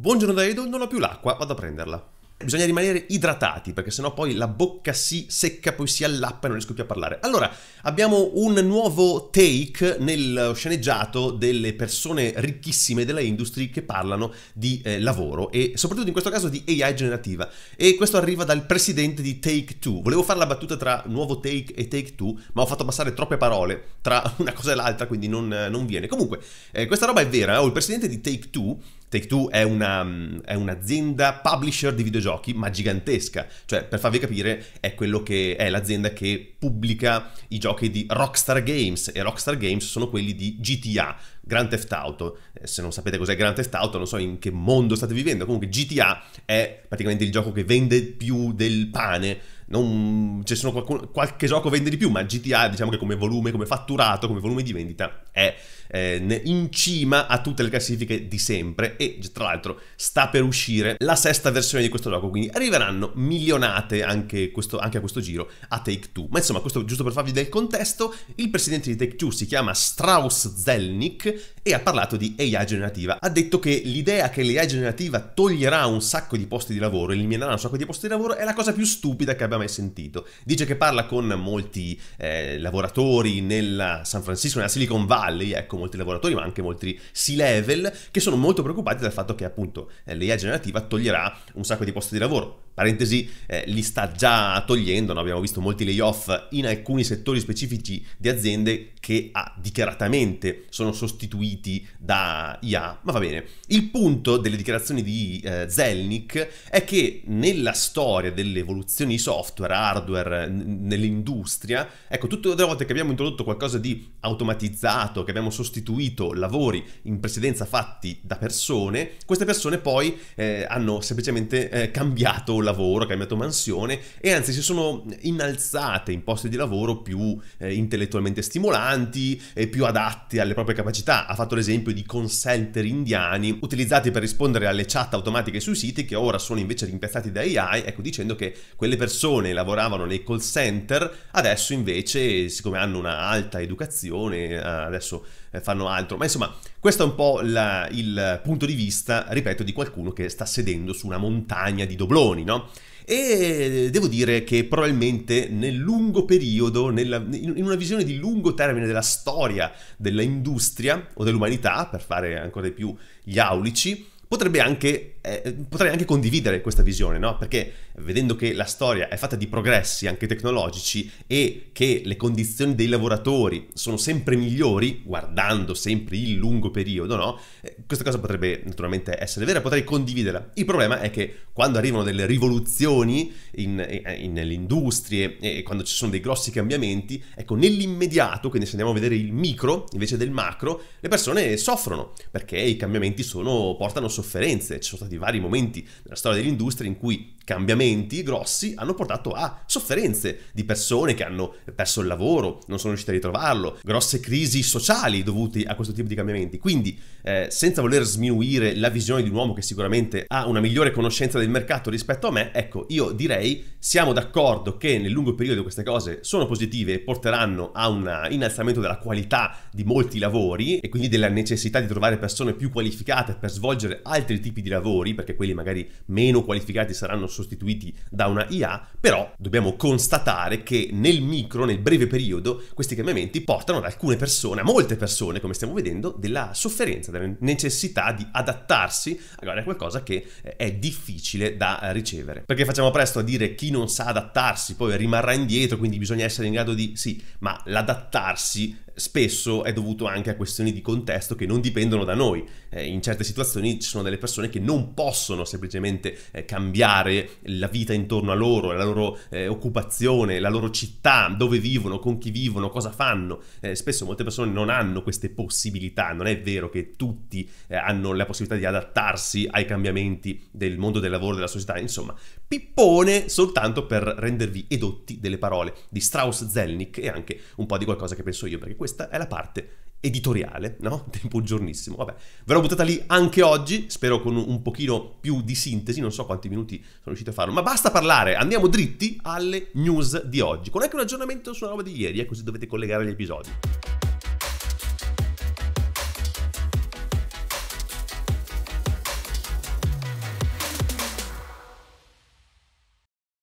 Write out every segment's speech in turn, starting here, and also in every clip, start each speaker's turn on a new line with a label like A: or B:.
A: Buongiorno da Edo, non ho più l'acqua, vado a prenderla. Bisogna rimanere idratati perché sennò poi la bocca si secca, poi si allappa e non riesco più a parlare. Allora, abbiamo un nuovo take nel sceneggiato delle persone ricchissime della industry che parlano di eh, lavoro e soprattutto in questo caso di AI generativa. E questo arriva dal presidente di Take Two. Volevo fare la battuta tra nuovo take e Take Two, ma ho fatto passare troppe parole tra una cosa e l'altra, quindi non, non viene. Comunque, eh, questa roba è vera. Oh, il presidente di Take Two Take Two è, una, è, un'azienda publisher di videogiochi, ma gigantesca. Cioè, per farvi capire, è che è l'azienda che pubblica i giochi di Rockstar Games. E Rockstar Games sono quelli di GTA, Grand Theft Auto. Eh, se non sapete cos'è Grand Theft Auto, non so in che mondo state vivendo. Comunque, GTA è praticamente il gioco che vende più del pane non, ci sono qualcun, qualche gioco vende di più, ma GTA diciamo che come volume, come fatturato, come volume di vendita è eh, in cima a tutte le classifiche di sempre e tra l'altro sta per uscire la sesta versione di questo gioco, quindi arriveranno milionate anche, questo, anche a questo giro a Take-Two. Ma insomma, questo giusto per farvi del contesto, il presidente di Take-Two si chiama Strauss Zelnick e ha parlato di AI generativa. Ha detto che l'idea che l'AI generativa toglierà un sacco di posti di lavoro, eliminerà un sacco di posti di lavoro, è la cosa più stupida che abbia mai sentito. Dice che parla con molti eh, lavoratori nella San Francisco, nella Silicon Valley, ecco, molti lavoratori, ma anche molti C-level, che sono molto preoccupati dal fatto che appunto eh, l'AI generativa toglierà un sacco di posti di lavoro. Parentesi, eh, li sta già togliendo, no? abbiamo visto molti layoff in alcuni settori specifici di aziende che ah, dichiaratamente sono sostituiti da IA, ma va bene. Il punto delle dichiarazioni di eh, Zelnick è che nella storia delle evoluzioni software, hardware, n- nell'industria, ecco, tutte le volte che abbiamo introdotto qualcosa di automatizzato, che abbiamo sostituito lavori in precedenza fatti da persone, queste persone poi eh, hanno semplicemente eh, cambiato lavoro, cambiato mansione e anzi si sono innalzate in posti di lavoro più eh, intellettualmente stimolanti e più adatti alle proprie capacità. Ha fatto l'esempio di call center indiani utilizzati per rispondere alle chat automatiche sui siti che ora sono invece rimpiazzati da AI, ecco dicendo che quelle persone lavoravano nei call center, adesso invece siccome hanno una alta educazione, eh, adesso fanno altro. Ma insomma, questo è un po' la, il punto di vista, ripeto, di qualcuno che sta sedendo su una montagna di dobloni, no? E devo dire che probabilmente nel lungo periodo, nella, in una visione di lungo termine della storia dell'industria o dell'umanità, per fare ancora di più gli aulici, potrebbe anche, eh, potrei anche condividere questa visione, no? Perché vedendo che la storia è fatta di progressi anche tecnologici e che le condizioni dei lavoratori sono sempre migliori, guardando sempre il lungo periodo, no? Eh, questa cosa potrebbe naturalmente essere vera, potrei condividerla. Il problema è che quando arrivano delle rivoluzioni in, in, nelle industrie e quando ci sono dei grossi cambiamenti, ecco, nell'immediato, quindi se andiamo a vedere il micro invece del macro, le persone soffrono perché i cambiamenti sono, portano sofferenze. Ci sono stati vari momenti nella storia dell'industria in cui cambiamenti grossi hanno portato a sofferenze di persone che hanno perso il lavoro, non sono riuscite a ritrovarlo, grosse crisi sociali dovute a questo tipo di cambiamenti. Quindi, eh, senza voler sminuire la visione di un uomo che sicuramente ha una migliore conoscenza del mercato rispetto a me, ecco, io direi siamo d'accordo che nel lungo periodo queste cose sono positive e porteranno a un innalzamento della qualità di molti lavori e quindi della necessità di trovare persone più qualificate per svolgere altri tipi di lavori, perché quelli magari meno qualificati saranno sostituiti da una IA, però dobbiamo constatare che nel micro, nel breve periodo, questi cambiamenti portano ad alcune persone, a molte persone, come stiamo vedendo, della sofferenza, della necessità di adattarsi a qualcosa che eh, è difficile da ricevere. Perché facciamo presto a dire chi non sa adattarsi poi rimarrà indietro, quindi bisogna essere in grado di sì, ma l'adattarsi spesso è dovuto anche a questioni di contesto che non dipendono da noi. Eh, in certe situazioni ci sono delle persone che non possono semplicemente eh, cambiare la vita intorno a loro, la loro eh, occupazione, la loro città, dove vivono, con chi vivono, cosa fanno. Eh, spesso molte persone non hanno queste possibilità, non è vero che tutti eh, hanno la possibilità di adattarsi ai cambiamenti del mondo del lavoro, della società, insomma, pippone soltanto per rendervi edotti delle parole di Strauss Zelnick e anche un po' di qualcosa che penso io, perché questo questa è la parte editoriale, no? Tempo giornissimo. Vabbè, ve l'ho buttata lì anche oggi, spero con un pochino più di sintesi, non so quanti minuti sono riuscito a farlo, ma basta parlare, andiamo dritti alle news di oggi, con anche un aggiornamento sulla roba di ieri, eh, così dovete collegare gli episodi.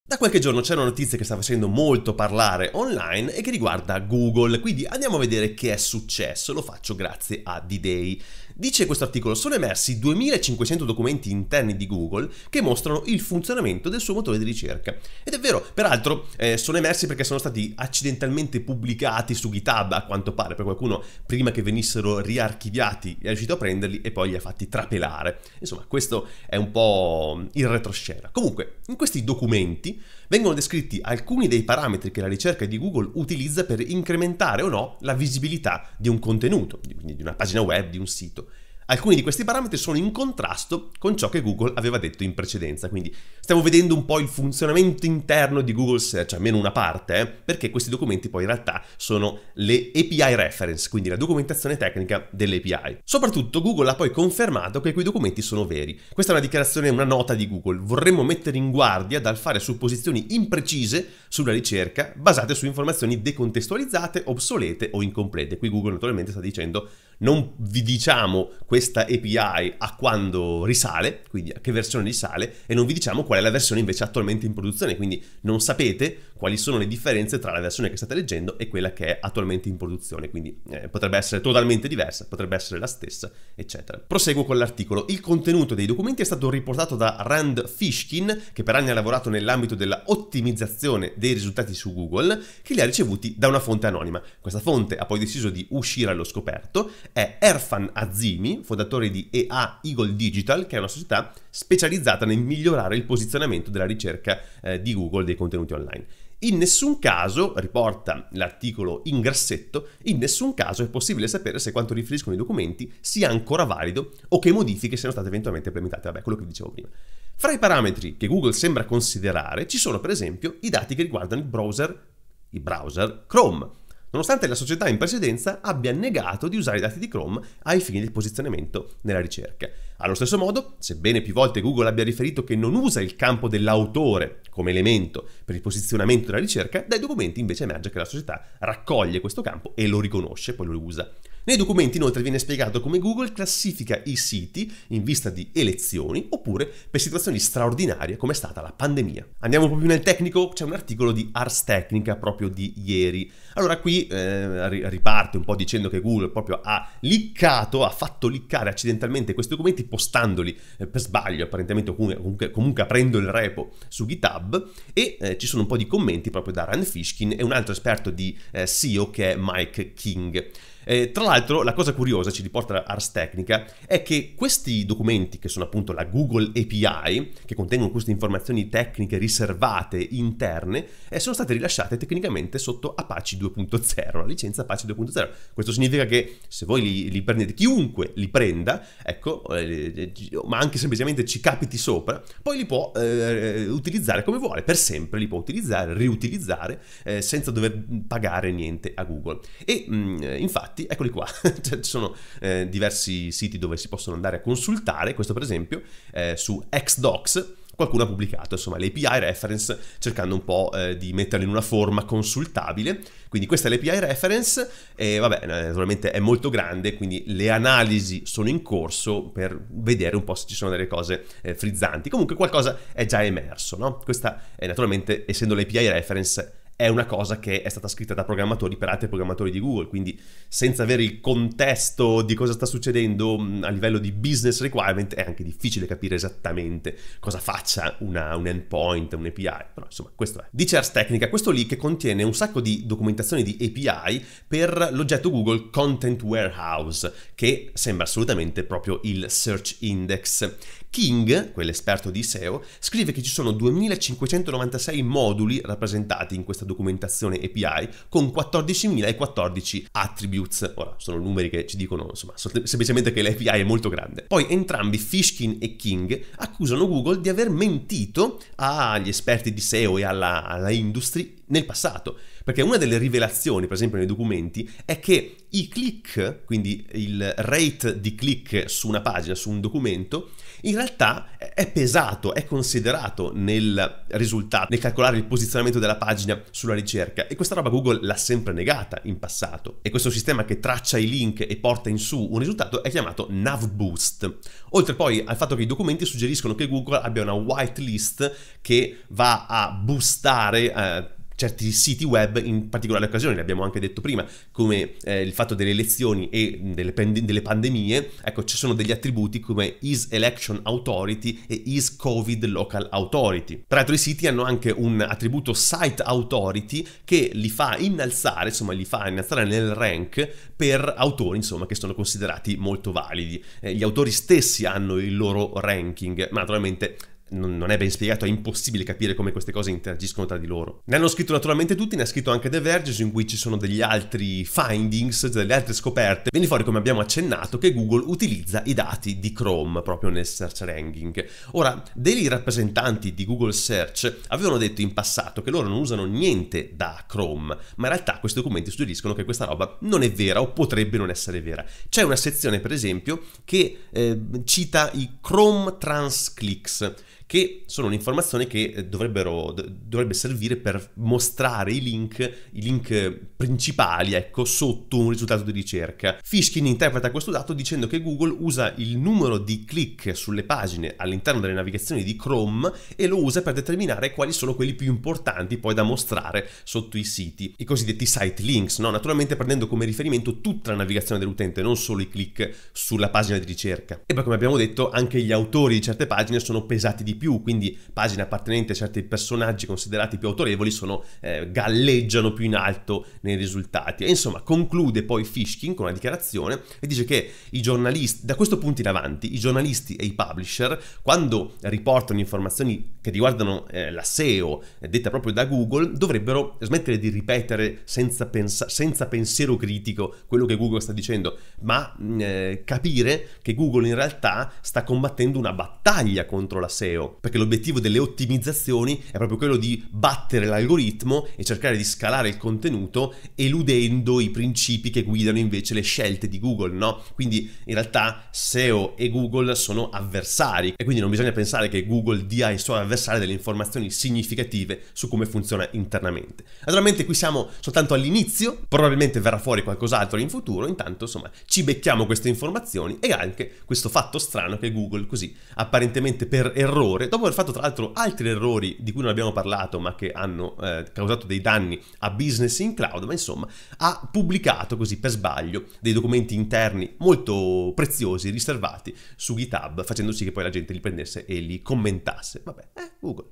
A: Da qualche giorno c'è una notizia che sta facendo molto parlare online e che riguarda Google, quindi andiamo a vedere che è successo, lo faccio grazie a D-Day. Dice questo articolo, sono emersi 2500 documenti interni di Google che mostrano il funzionamento del suo motore di ricerca. Ed è vero, peraltro eh, sono emersi perché sono stati accidentalmente pubblicati su GitHub, a quanto pare, per qualcuno prima che venissero riarchiviati è riuscito a prenderli e poi li ha fatti trapelare. Insomma, questo è un po' il retroscena. Comunque, in questi documenti vengono descritti alcuni dei parametri che la ricerca di Google utilizza per incrementare o no la visibilità di un contenuto, quindi di una pagina web, di un sito. Alcuni di questi parametri sono in contrasto con ciò che Google aveva detto in precedenza, quindi stiamo vedendo un po' il funzionamento interno di Google Search, almeno una parte, eh, perché questi documenti poi in realtà sono le API reference, quindi la documentazione tecnica delle API. Soprattutto Google ha poi confermato che quei documenti sono veri. Questa è una dichiarazione, una nota di Google. Vorremmo mettere in guardia dal fare supposizioni imprecise sulla ricerca basate su informazioni decontestualizzate, obsolete o incomplete. Qui Google naturalmente sta dicendo non vi diciamo questa API a quando risale, quindi a che versione risale, e non vi diciamo qual è la versione invece attualmente in produzione, quindi non sapete quali sono le differenze tra la versione che state leggendo e quella che è attualmente in produzione, quindi eh, potrebbe essere totalmente diversa, potrebbe essere la stessa, eccetera. Proseguo con l'articolo. Il contenuto dei documenti è stato riportato da Rand Fishkin, che per anni ha lavorato nell'ambito della ottimizzazione dei risultati su Google, che li ha ricevuti da una fonte anonima. Questa fonte ha poi deciso di uscire allo scoperto è Erfan Azimi, fondatore di EA Eagle Digital, che è una società specializzata nel migliorare il posizionamento della ricerca eh, di Google dei contenuti online. In nessun caso, riporta l'articolo in grassetto, in nessun caso è possibile sapere se quanto riferiscono i documenti sia ancora valido o che modifiche siano state eventualmente implementate. Vabbè, quello che dicevo prima. Fra i parametri che Google sembra considerare ci sono per esempio i dati che riguardano il browser, il browser Chrome nonostante la società in precedenza abbia negato di usare i dati di Chrome ai fini del posizionamento nella ricerca. Allo stesso modo, sebbene più volte Google abbia riferito che non usa il campo dell'autore come elemento per il posizionamento della ricerca, dai documenti invece emerge che la società raccoglie questo campo e lo riconosce, poi lo usa. Nei documenti inoltre viene spiegato come Google classifica i siti in vista di elezioni oppure per situazioni straordinarie come è stata la pandemia. Andiamo un po' più nel tecnico, c'è un articolo di Ars Technica proprio di ieri. Allora qui eh, riparte un po' dicendo che Google proprio ha liccato, ha fatto liccare accidentalmente questi documenti postandoli eh, per sbaglio, apparentemente comunque, comunque, aprendo il repo su GitHub e eh, ci sono un po' di commenti proprio da Rand Fishkin e un altro esperto di eh, SEO che è Mike King. Eh, tra l'altro, la cosa curiosa, ci riporta Ars Technica, è che questi documenti, che sono appunto la Google API, che contengono queste informazioni tecniche riservate interne, eh, sono state rilasciate tecnicamente sotto Apache 2.0, la licenza Apache 2.0. Questo significa che se voi li, li prendete, chiunque li prenda, ecco, eh, ma anche semplicemente ci capiti sopra, poi li può eh, utilizzare come vuole, per sempre li può utilizzare, riutilizzare, eh, senza dover pagare niente a Google. E mh, mm, infatti, infatti, eccoli qua, cioè, ci sono eh, diversi siti dove si possono andare a consultare, questo per esempio eh, su Xdocs, qualcuno ha pubblicato insomma le reference cercando un po' eh, di metterle in una forma consultabile. Quindi questa è l'API reference e vabbè, naturalmente è molto grande, quindi le analisi sono in corso per vedere un po' se ci sono delle cose eh, frizzanti. Comunque qualcosa è già emerso, no? Questa è naturalmente, essendo l'API reference, è una cosa che è stata scritta da programmatori per altri programmatori di Google, quindi senza avere il contesto di cosa sta succedendo mm, a livello di business requirement è anche difficile capire esattamente cosa faccia una, un endpoint, un API, però insomma questo è. Dice Ars Technica, questo leak contiene un sacco di documentazione di API per l'oggetto Google Content Warehouse, che sembra assolutamente proprio il Search Index, King, quell'esperto di SEO, scrive che ci sono 2596 moduli rappresentati in questa documentazione API con 14.014 attributes. Ora, sono numeri che ci dicono insomma, semplicemente che l'API è molto grande. Poi entrambi, Fishkin e King, accusano Google di aver mentito agli esperti di SEO e alla, alla industry nel passato. Perché una delle rivelazioni, per esempio nei documenti, è che i click, quindi il rate di click su una pagina, su un documento, in realtà è pesato, è considerato nel risultato, nel calcolare il posizionamento della pagina sulla ricerca e questa roba Google l'ha sempre negata in passato. E questo sistema che traccia i link e porta in su un risultato è chiamato NavBoost. Oltre poi al fatto che i documenti suggeriscono che Google abbia una whitelist che va a boostare eh, certi siti web in particolari occasioni, l'abbiamo anche detto prima, come eh, il fatto delle elezioni e delle, pand- delle, pandemie, ecco ci sono degli attributi come is election authority e is covid local authority. Tra l'altro i siti hanno anche un attributo site authority che li fa innalzare, insomma li fa innalzare nel rank per autori insomma che sono considerati molto validi. Eh, gli autori stessi hanno il loro ranking, ma naturalmente non è ben spiegato, è impossibile capire come queste cose interagiscono tra di loro. Ne hanno scritto naturalmente tutti, ne ha scritto anche The Verge, in cui ci sono degli altri findings, delle altre scoperte. Viene fuori, come abbiamo accennato, che Google utilizza i dati di Chrome proprio nel search ranking. Ora, dei rappresentanti di Google Search avevano detto in passato che loro non usano niente da Chrome, ma in realtà questi documenti suggeriscono che questa roba non è vera o potrebbe non essere vera. C'è una sezione, per esempio, che eh, cita i Chrome Transclicks che sono un'informazione che eh, dovrebbe servire per mostrare i link, i link principali, ecco, sotto un risultato di ricerca. Fishkin interpreta questo dato dicendo che Google usa il numero di click sulle pagine all'interno delle navigazioni di Chrome e lo usa per determinare quali sono quelli più importanti poi da mostrare sotto i siti, i cosiddetti site links, no? naturalmente prendendo come riferimento tutta la navigazione dell'utente, non solo i click sulla pagina di ricerca. E poi come abbiamo detto anche gli autori di certe pagine sono pesati di più, quindi pagine appartenenti a certi personaggi considerati più autorevoli sono, eh, galleggiano più in alto nei risultati. E insomma, conclude poi Fishkin con una dichiarazione e dice che i giornalisti, da questo punto in avanti, i giornalisti e i publisher, quando riportano informazioni che riguardano eh, la SEO eh, detta proprio da Google, dovrebbero smettere di ripetere senza, pensa- senza pensiero critico quello che Google sta dicendo, ma eh, capire che Google in realtà sta combattendo una battaglia contro la SEO perché l'obiettivo delle ottimizzazioni è proprio quello di battere l'algoritmo e cercare di scalare il contenuto eludendo i principi che guidano invece le scelte di Google, no? Quindi in realtà SEO e Google sono avversari e quindi non bisogna pensare che Google dia ai suoi avversari delle informazioni significative su come funziona internamente. Naturalmente qui siamo soltanto all'inizio, probabilmente verrà fuori qualcos'altro in futuro, intanto insomma ci becchiamo queste informazioni e anche questo fatto strano che Google così apparentemente per errore dopo aver fatto tra l'altro altri errori di cui non abbiamo parlato ma che hanno eh, causato dei danni a business in cloud, ma insomma ha pubblicato così per sbaglio dei documenti interni molto preziosi, riservati su GitHub, facendo sì che poi la gente li prendesse e li commentasse. Vabbè, eh, Google.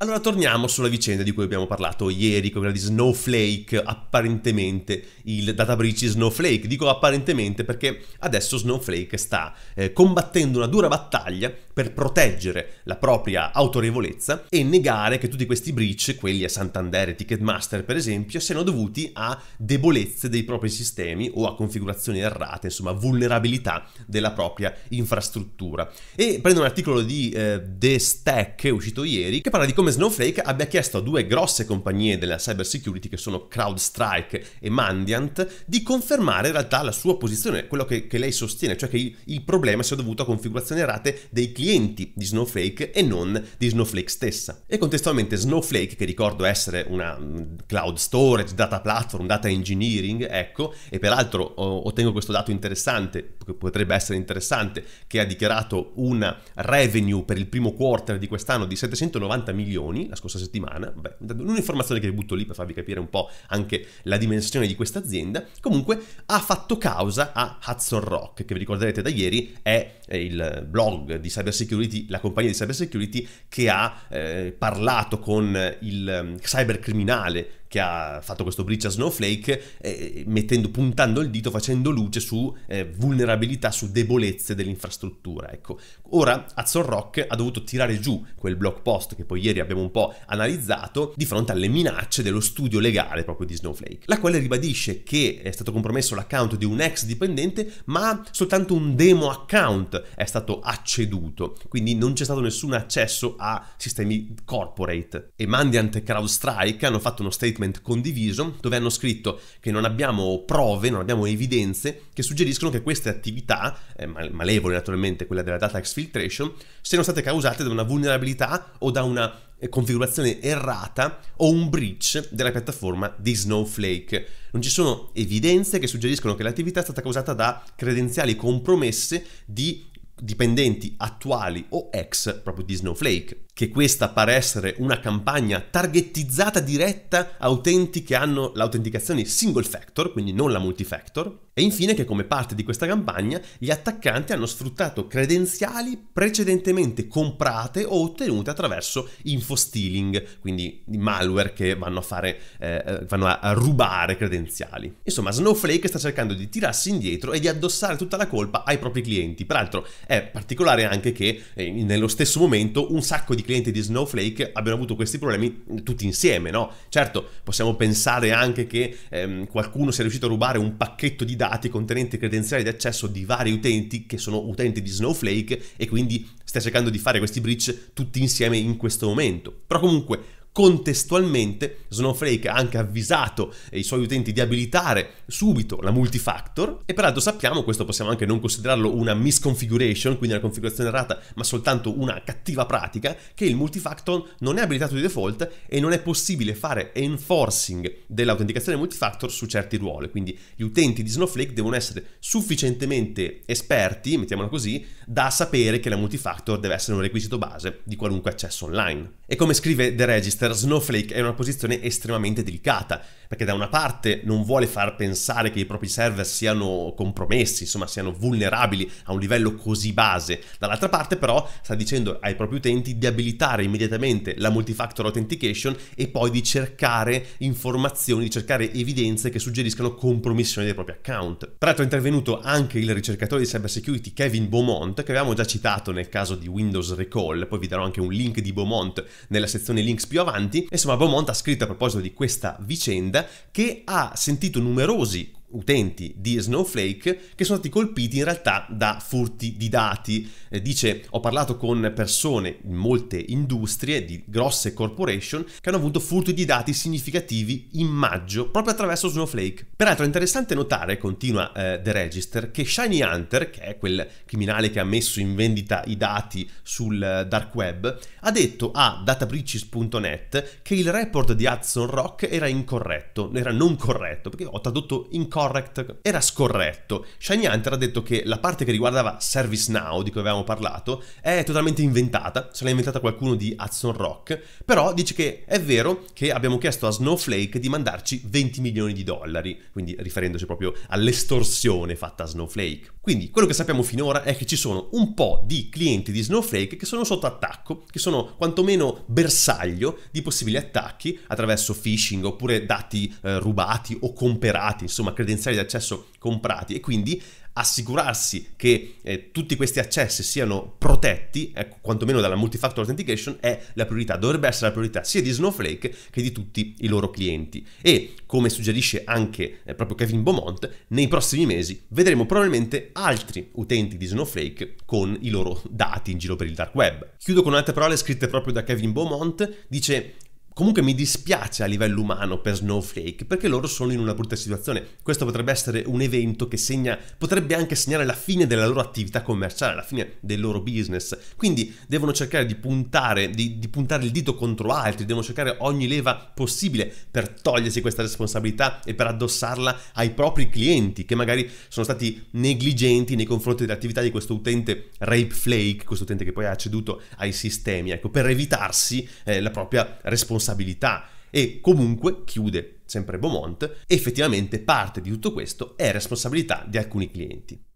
A: Allora torniamo sulla vicenda di cui abbiamo parlato ieri, quella di Snowflake, apparentemente il data breach Snowflake. Dico apparentemente perché adesso Snowflake sta eh, combattendo una dura battaglia per proteggere la propria autorevolezza e negare che tutti questi breach, quelli a Santander e Ticketmaster per esempio, siano dovuti a debolezze dei propri sistemi o a configurazioni errate, insomma vulnerabilità della propria infrastruttura. E prendo un articolo di eh, The Stack uscito ieri che parla di come come Snowflake abbia chiesto a due grosse compagnie della cyber security che sono CrowdStrike e Mandiant di confermare in realtà la sua posizione, quello che, che lei sostiene, cioè che il, il, problema sia dovuto a configurazioni errate dei clienti di Snowflake e non di Snowflake stessa. E contestualmente Snowflake, che ricordo essere una mm, cloud storage, data platform, data engineering, ecco, e peraltro ottengo questo dato interessante, che potrebbe essere interessante, che ha dichiarato un revenue per il primo quarter di quest'anno di 790 milioni milioni la scorsa settimana, Beh, un'informazione che butto lì per farvi capire un po' anche la dimensione di questa azienda, comunque ha fatto causa a Hudson Rock, che vi ricorderete da ieri è il blog di cybersecurity, la compagnia di cybersecurity che ha eh, parlato con il um, cybercriminale che ha fatto questo breach a Snowflake, eh, mettendo, puntando il dito, facendo luce su eh, vulnerabilità, su debolezze dell'infrastruttura. Ecco. Ora Azor Rock ha dovuto tirare giù quel blog post che poi ieri abbiamo un po' analizzato di fronte alle minacce dello studio legale proprio di Snowflake, la quale ribadisce che è stato compromesso l'account di un ex dipendente, ma soltanto un demo account è stato acceduto, quindi non c'è stato nessun accesso a sistemi corporate. E Mandiant e CrowdStrike hanno fatto uno statement statement condiviso dove hanno scritto che non abbiamo prove, non abbiamo evidenze che suggeriscono che queste attività, eh, malevole naturalmente, quella della data exfiltration, siano state causate da una vulnerabilità o da una eh, configurazione errata o un breach della piattaforma di Snowflake. Non ci sono evidenze che suggeriscono che l'attività è stata causata da credenziali compromesse di dipendenti attuali o ex proprio di Snowflake che questa pare essere una campagna targetizzata diretta a utenti che hanno l'autenticazione single factor, quindi non la multifactor, e infine che come parte di questa campagna gli attaccanti hanno sfruttato credenziali precedentemente comprate o ottenute attraverso infostealing, quindi malware che vanno a fare, eh, vanno a rubare credenziali. Insomma, Snowflake sta cercando di tirarsi indietro e di addossare tutta la colpa ai propri clienti. Peraltro è particolare anche che eh, nello stesso momento un sacco di clienti di Snowflake abbiano avuto questi problemi tutti insieme, no? Certo, possiamo pensare anche che ehm, qualcuno sia riuscito a rubare un pacchetto di dati contenente credenziali di accesso di vari utenti che sono utenti di Snowflake e quindi stia cercando di fare questi breach tutti insieme in questo momento. Però comunque Contestualmente Snowflake ha anche avvisato i suoi utenti di abilitare subito la multifactor e peraltro sappiamo, questo possiamo anche non considerarlo una misconfiguration, quindi una configurazione errata, ma soltanto una cattiva pratica, che il multifactor non è abilitato di default e non è possibile fare enforcing dell'autenticazione multifactor su certi ruoli, quindi gli utenti di Snowflake devono essere sufficientemente esperti, mettiamola così, da sapere che la multifactor deve essere un requisito base di qualunque accesso online. E come scrive The Register, Snowflake è una posizione estremamente delicata, perché da una parte non vuole far pensare che i propri server siano compromessi, insomma siano vulnerabili a un livello così base, dall'altra parte però sta dicendo ai propri utenti di abilitare immediatamente la multifactor authentication e poi di cercare informazioni, di cercare evidenze che suggeriscano compromissione dei propri account. Peraltro è intervenuto anche il ricercatore di cybersecurity Kevin Beaumont, che avevamo già citato nel caso di Windows Recall, poi vi darò anche un link di Beaumont nella sezione links più avanti, avanti. Insomma, Beaumont ha scritto a proposito di questa vicenda che ha sentito numerosi utenti di Snowflake che sono stati colpiti in realtà da furti di dati. Eh, dice ho parlato con persone in molte industrie di grosse corporation che hanno avuto furti di dati significativi in maggio proprio attraverso Snowflake. Peraltro è interessante notare, continua eh, The Register, che Shiny Hunter, che è quel criminale che ha messo in vendita i dati sul eh, dark web, ha detto a databreaches.net che il report di Hudson Rock era incorretto, era non corretto, perché ho tradotto incorretto incorrect era scorretto. Shiny Hunter ha detto che la parte che riguardava ServiceNow, di cui avevamo parlato, è totalmente inventata, se l'ha inventata qualcuno di Hudson Rock, però dice che è vero che abbiamo chiesto a Snowflake di mandarci 20 milioni di dollari, quindi riferendosi proprio all'estorsione fatta a Snowflake. Quindi quello che sappiamo finora è che ci sono un po' di clienti di Snowflake che sono sotto attacco, che sono quantomeno bersaglio di possibili attacchi attraverso phishing oppure dati eh, rubati o comperati, insomma credenziali di accesso comprati e quindi assicurarsi che eh, tutti questi accessi siano protetti, ecco, quantomeno dalla multifactor authentication, è la priorità, dovrebbe essere la priorità sia di Snowflake che di tutti i loro clienti. E come suggerisce anche eh, proprio Kevin Beaumont, nei prossimi mesi vedremo probabilmente altri utenti di Snowflake con i loro dati in giro per il dark web. Chiudo con altre parole scritte proprio da Kevin Beaumont, dice Comunque mi dispiace a livello umano per Snowflake perché loro sono in una brutta situazione. Questo potrebbe essere un evento che segna, potrebbe anche segnare la fine della loro attività commerciale, la fine del loro business. Quindi devono cercare di puntare, di, di puntare il dito contro altri, devono cercare ogni leva possibile per togliersi questa responsabilità e per addossarla ai propri clienti che magari sono stati negligenti nei confronti dell'attività di questo utente Rape Flake, questo utente che poi ha acceduto ai sistemi, ecco, per evitarsi eh, la propria responsabilità responsabilità e comunque, chiude sempre Beaumont, effettivamente parte di tutto questo è responsabilità di alcuni clienti.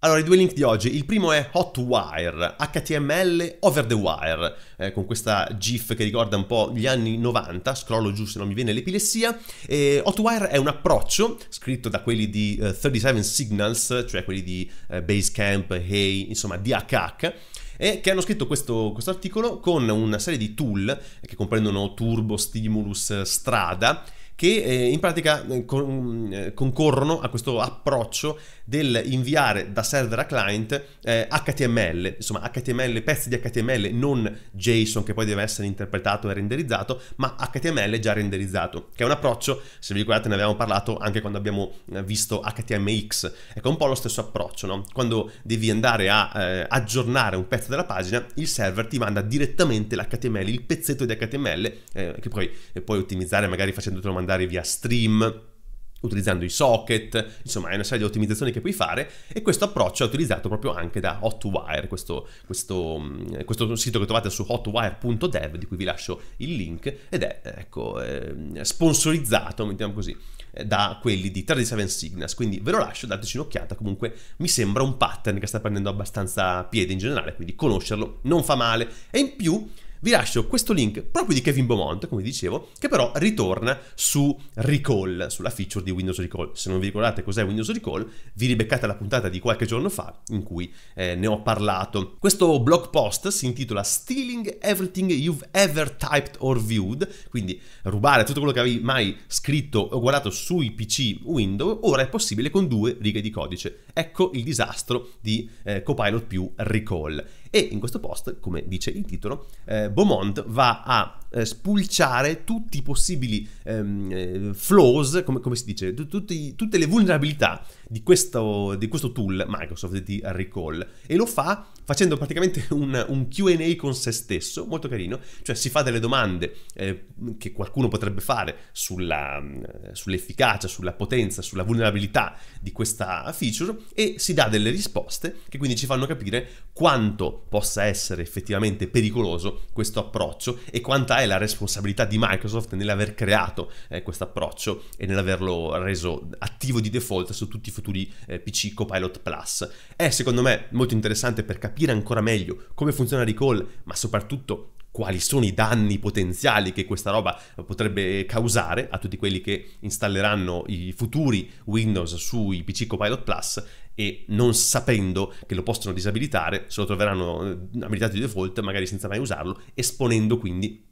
A: Allora, i due link di oggi. Il primo è Hotwire, HTML over the wire, eh, con questa GIF che ricorda un po' gli anni 90, scrollo giù se non mi viene l'epilessia. E Hotwire è un approccio scritto da quelli di uh, eh, 37 Signals, cioè quelli di uh, Basecamp, Hey, insomma DHH, e che hanno scritto questo, questo articolo con una serie di tool che comprendono Turbo, Stimulus, Strada che eh, in pratica eh, eh, concorrono a questo approccio del inviare da server a client eh, HTML, insomma HTML, pezzi di HTML, non JSON che poi deve essere interpretato e renderizzato, ma HTML già renderizzato, che è un approccio, se vi ricordate ne avevamo parlato anche quando abbiamo eh, visto HTMX, ecco un po' lo stesso approccio, no? quando devi andare a eh, aggiornare un pezzo della pagina, il server ti manda direttamente l'HTML, il pezzetto di HTML, eh, che poi puoi ottimizzare magari facendotelo mandare via stream, utilizzando i socket, insomma è una serie di ottimizzazioni che puoi fare e questo approccio è utilizzato proprio anche da Hotwire, questo, questo, mm, questo sito che trovate su hotwire.dev di cui vi lascio il link ed è ecco, eh, sponsorizzato, mettiamo così, da quelli di 37 Signas, quindi ve lo lascio, dateci un'occhiata, comunque mi sembra un pattern che sta prendendo abbastanza piede in generale, quindi conoscerlo non fa male. E in più vi lascio questo link proprio di Kevin Beaumont, come dicevo, che però ritorna su Recall, sulla feature di Windows Recall. Se non vi ricordate cos'è Windows Recall, vi ribeccate la puntata di qualche giorno fa in cui eh, ne ho parlato. Questo blog post si intitola Stealing Everything You've Ever Typed or Viewed, quindi rubare tutto quello che avevi mai scritto o guardato sui PC Windows, ora è possibile con due righe di codice. Ecco il disastro di eh, Copilot più Recall. E in questo post, come dice il titolo, eh, Beaumont va a eh, spulciare tutti i possibili ehm, eh, flaws, come, come, si dice, tutti, tutte le vulnerabilità di questo, di questo, tool Microsoft di Recall. E lo fa facendo praticamente un, un QA con se stesso, molto carino, cioè si fa delle domande eh, che qualcuno potrebbe fare sulla, eh, sull'efficacia, sulla potenza, sulla vulnerabilità di questa feature e si dà delle risposte che quindi ci fanno capire quanto possa essere effettivamente pericoloso questo approccio e quanta è la responsabilità di Microsoft nell'aver creato eh, questo approccio e nell'averlo reso attivo di default su tutti i futuri eh, PC Copilot Plus. È secondo me molto interessante per capire ancora meglio come funziona Recall, ma soprattutto quali sono i danni potenziali che questa roba potrebbe causare a tutti quelli che installeranno i futuri Windows sui PC Copilot Plus e non sapendo che lo possono disabilitare, se lo troveranno eh, abilitato di default, magari senza mai usarlo, esponendo quindi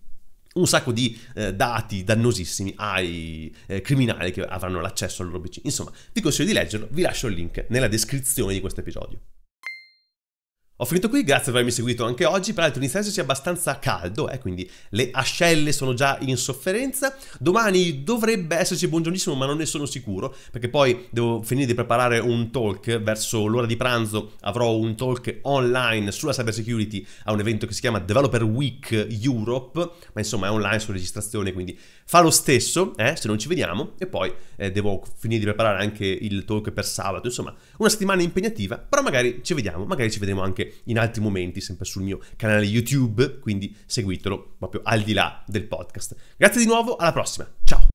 A: un sacco di eh, dati dannosissimi ai eh, criminali che avranno l'accesso al loro PC. Insomma, vi consiglio di leggerlo, vi lascio il link nella descrizione di questo episodio. Ho finito qui, grazie per avermi seguito anche oggi, peraltro inizia ad esserci abbastanza caldo, eh, quindi le ascelle sono già in sofferenza, domani dovrebbe esserci buongiornissimo ma non ne sono sicuro, perché poi devo finire di preparare un talk, verso l'ora di pranzo avrò un talk online sulla cyber security a un evento che si chiama Developer Week Europe, ma insomma è online su registrazione, quindi fa lo stesso, eh, se non ci vediamo, e poi eh, devo finire di preparare anche il talk per sabato, insomma una settimana impegnativa, però magari ci vediamo, magari ci vedremo anche in altri momenti, sempre sul mio canale YouTube, quindi seguitelo proprio al di là del podcast. Grazie di nuovo, alla prossima, ciao!